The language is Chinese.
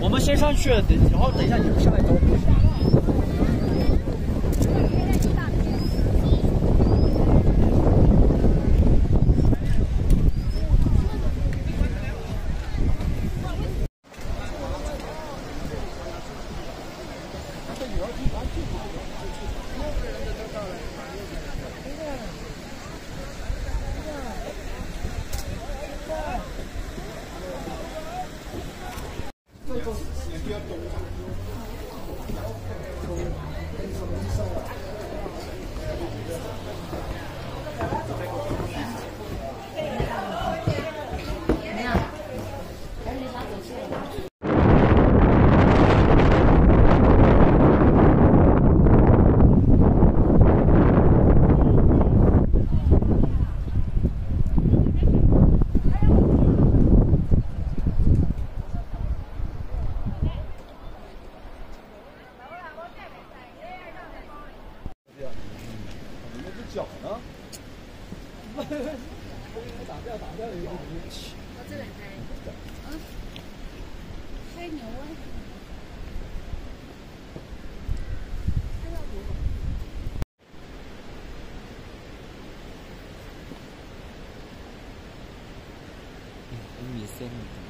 我们先上去，等然后等一下你们下来找我们。你那只 脚呢？打掉打掉一个，我！这里拍，嗯，牛啊，拍？五米三。